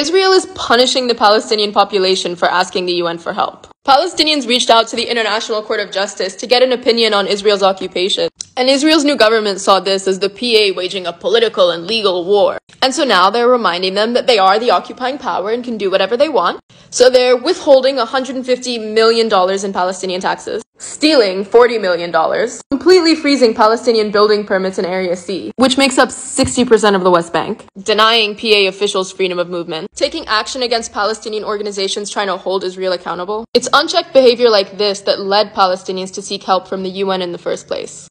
Israel is punishing the Palestinian population for asking the UN for help. Palestinians reached out to the International Court of Justice to get an opinion on Israel's occupation. And Israel's new government saw this as the PA waging a political and legal war. And so now they're reminding them that they are the occupying power and can do whatever they want. So they're withholding $150 million in Palestinian taxes, stealing $40 million, completely freezing Palestinian building permits in Area C, which makes up 60% of the West Bank, denying PA officials freedom of movement, taking action against Palestinian organizations trying to hold Israel accountable. It's unchecked behavior like this that led Palestinians to seek help from the UN in the first place.